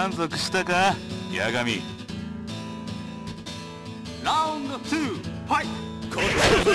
満足したか？八神ラウンド2ファイト。こっちだぜ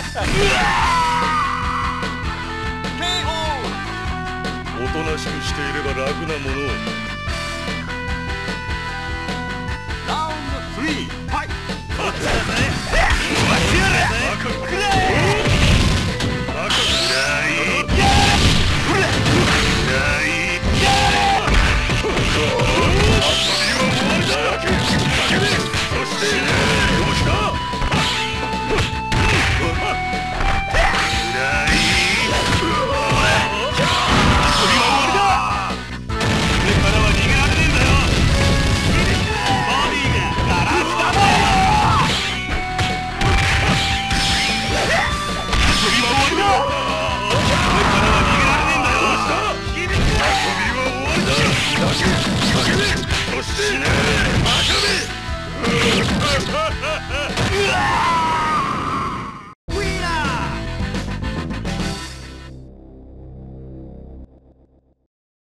おとなしくしていれば楽なものを。して死ね！